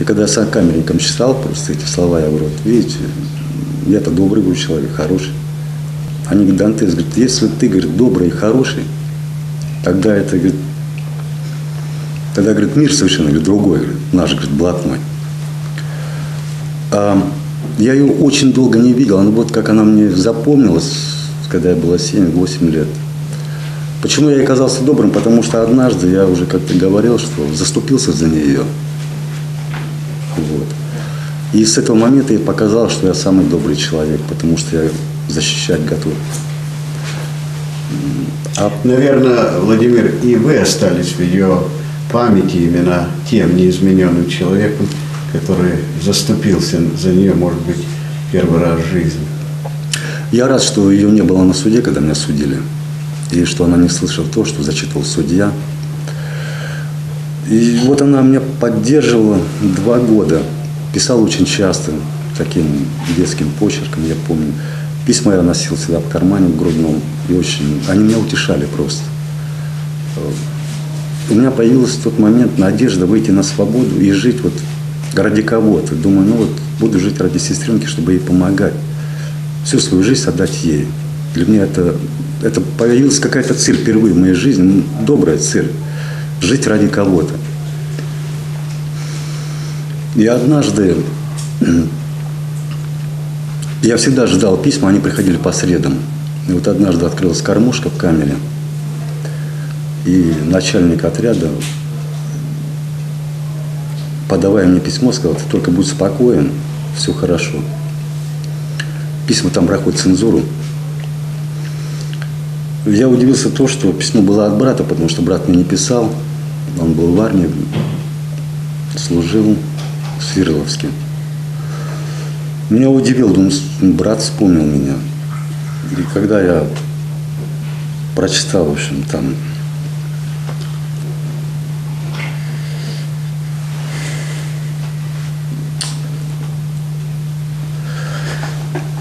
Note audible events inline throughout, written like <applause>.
И когда я сам камерником читал просто эти слова, я говорю, вот видите, я-то добрый был человек, хороший. Они говорят, Дантес, говорит, если ты, говорит, добрый и хороший, тогда это, говорит, тогда, говорит, мир совершенно говорит, другой, говорит, наш, говорит, блатной. А, я ее очень долго не видел, но вот как она мне запомнилась, когда я было 7-8 лет. Почему я и казался добрым? Потому что однажды я уже как-то говорил, что заступился за нее. И с этого момента я показал, что я самый добрый человек, потому что я защищать готов. А... Наверное, Владимир, и вы остались в ее памяти именно тем неизмененным человеком, который заступился за нее, может быть, первый раз в жизни. Я рад, что ее не было на суде, когда меня судили, и что она не слышала то, что зачитывал судья. И вот она меня поддерживала два года. Писал очень часто, таким детским почерком, я помню. Письма я носил всегда в кармане, в грудном. И очень, они меня утешали просто. У меня появилась в тот момент надежда выйти на свободу и жить вот ради кого-то. Думаю, ну вот буду жить ради сестренки, чтобы ей помогать. Всю свою жизнь отдать ей. Для меня это, это появилась какая-то цель впервые в моей жизни, добрая цель. Жить ради кого-то. И однажды <clears throat> я всегда ждал письма, они приходили по средам. И вот однажды открылась кормушка в камере, и начальник отряда, подавая мне письмо, сказал, ты только будь спокоен, все хорошо. Письма там проходят цензуру. Я удивился то, что письмо было от брата, потому что брат мне не писал. Он был в армии, служил в Сверловске. Меня удивил, думаю, брат вспомнил меня. И когда я прочитал, в общем, там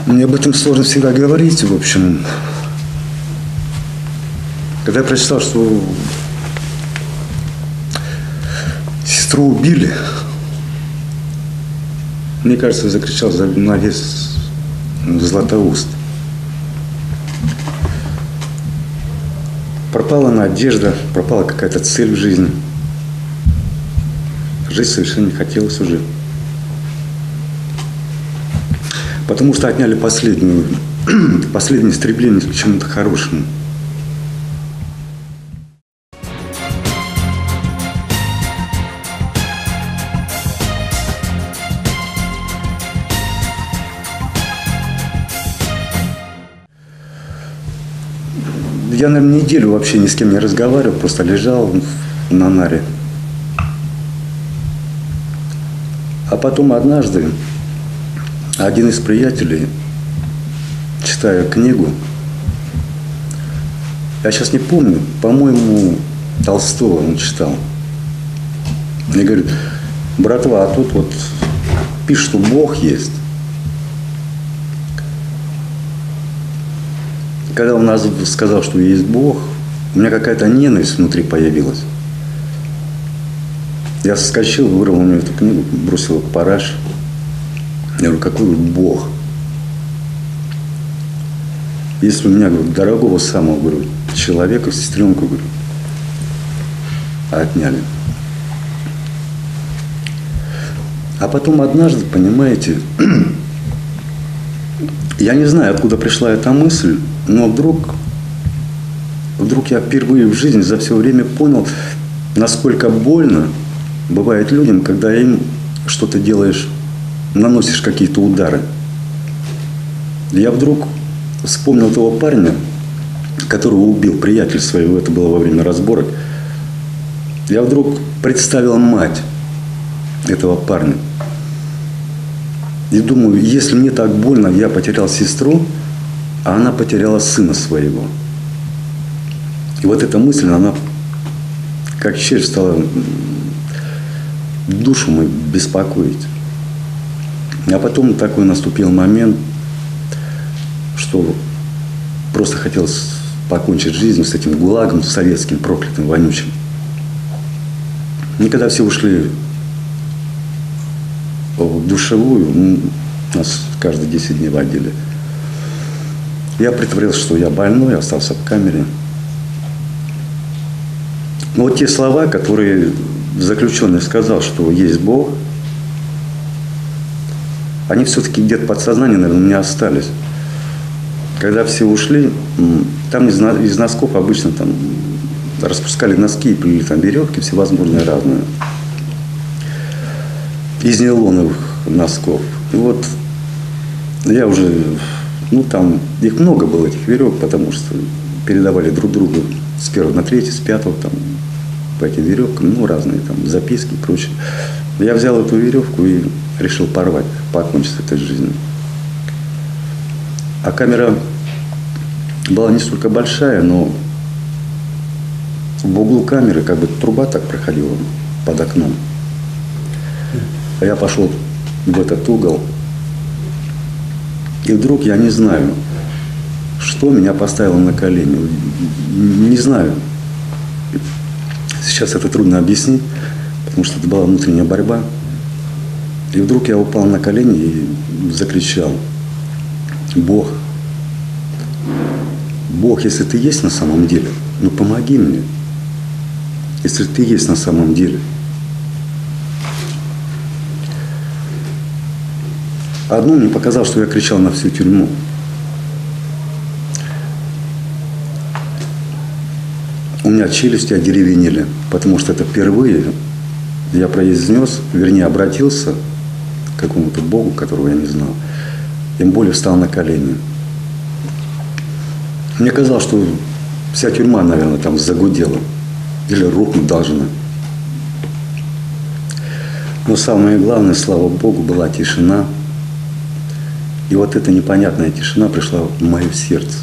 Мне об этом сложно всегда говорить, в общем. Когда я прочитал, что сестру убили, мне кажется, закричал на весь Златоуст. Пропала надежда, пропала какая-то цель в жизни. Жить совершенно не хотелось уже. Потому что отняли последнюю, <clears throat> последнее стремление к чему-то хорошему. Я, наверное, неделю вообще ни с кем не разговаривал, просто лежал на наре. А потом однажды один из приятелей, читая книгу, я сейчас не помню, по-моему, Толстого он читал. Мне говорит, братва, а тут вот пишет, что Бог есть. Когда он нас сказал, что есть Бог, у меня какая-то ненависть внутри появилась. Я соскочил, вырвал у него эту книгу, бросил ее к параш. Я говорю, какой Бог? Если у меня, говорю, дорогого самого, говорю, человека, сестренку, говорю, отняли. А потом однажды, понимаете, <clears throat> я не знаю, откуда пришла эта мысль, но вдруг, вдруг я впервые в жизни за все время понял, насколько больно бывает людям, когда им что-то делаешь, наносишь какие-то удары. Я вдруг вспомнил того парня, которого убил приятель своего, это было во время разборок. Я вдруг представил мать этого парня. И думаю, если мне так больно, я потерял сестру, а она потеряла сына своего. И вот эта мысль, она как червь стала душу мою беспокоить. А потом такой наступил момент, что просто хотелось покончить жизнь с этим гулагом советским, проклятым, вонючим. И когда все ушли в душевую, нас каждые 10 дней водили. Я притворился, что я больной, остался в камере. Но вот те слова, которые заключенный сказал, что есть Бог, они все-таки где-то подсознание, наверное, у меня остались. Когда все ушли, там из, из носков обычно там распускали носки и плели там веревки всевозможные разные. Из нейлоновых носков. И вот я уже, ну там, их много было, этих веревок, потому что передавали друг другу с первого на третий, с пятого там по этим веревкам, ну разные там записки и прочее. Я взял эту веревку и решил порвать, покончить с этой жизнью. А камера была не столько большая, но в углу камеры как бы труба так проходила под окном. Я пошел в этот угол, и вдруг я не знаю, что меня поставило на колени. Не знаю. Сейчас это трудно объяснить, потому что это была внутренняя борьба. И вдруг я упал на колени и закричал, Бог, Бог, если ты есть на самом деле, ну помоги мне. Если ты есть на самом деле. Одну мне показал, что я кричал на всю тюрьму. У меня челюсти одеревенели, потому что это впервые я произнес, вернее, обратился к какому-то Богу, которого я не знал. Тем более встал на колени. Мне казалось, что вся тюрьма, наверное, там загудела. Или рухнуть должна. Но самое главное, слава Богу, была тишина. И вот эта непонятная тишина пришла в мое сердце.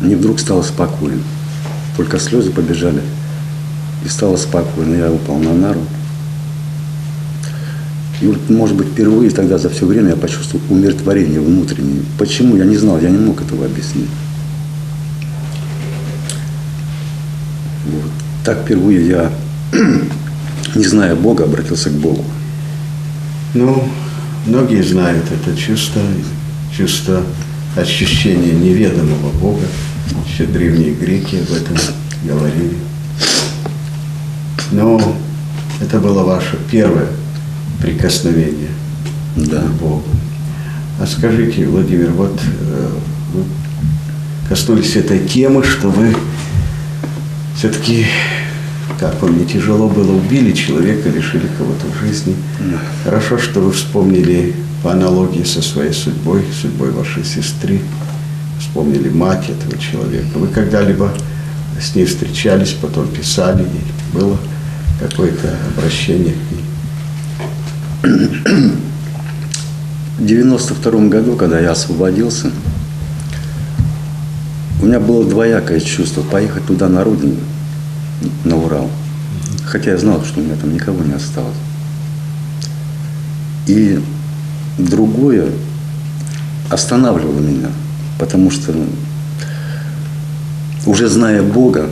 Мне вдруг стало спокойно. Только слезы побежали. И стало спокойно. Я упал на нару. И вот, может быть, впервые тогда за все время я почувствовал умиротворение внутреннее. Почему? Я не знал, я не мог этого объяснить. Вот. Так впервые я, <clears throat> не зная Бога, обратился к Богу. Ну, многие знают это чувство, чувство ощущения неведомого Бога. Еще древние греки об этом говорили. Но это было ваше первое прикосновение Да. к Богу. А скажите, Владимир, вот э, вы коснулись этой темы, что вы все-таки, как вам не тяжело было, убили человека, лишили кого-то жизни. Хорошо, что вы вспомнили по аналогии со своей судьбой, судьбой вашей сестры, вспомнили мать этого человека. Вы когда-либо с ней встречались, потом писали ей? Было какое-то обращение к ней? В 92 году, когда я освободился, у меня было двоякое чувство поехать туда на родину, на Урал. Хотя я знал, что у меня там никого не осталось. И другое останавливало меня, потому что ну, уже зная Бога,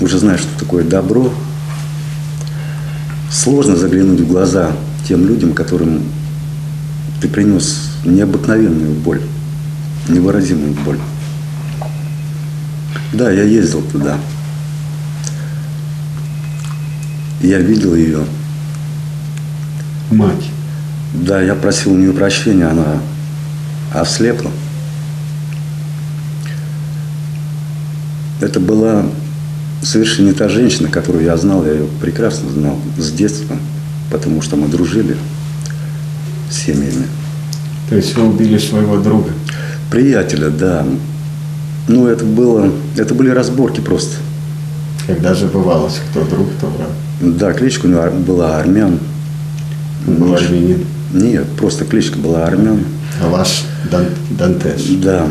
уже зная, что такое добро, сложно заглянуть в глаза тем людям, которым ты принес необыкновенную боль, невыразимую боль. Да, я ездил туда. Я видел ее. Мать. Да, я просил у нее прощения, она ослепла. Это была совершенно не та женщина, которую я знал, я ее прекрасно знал с детства, потому что мы дружили с семьями. То есть вы убили своего друга? Приятеля, да. Ну, это было, это были разборки просто. Когда забывалось, кто друг, кто враг. Да, кличка у него была армян. Он был армянин. Нет, просто кличка была армян. А ваш Дан- Дантес. Да.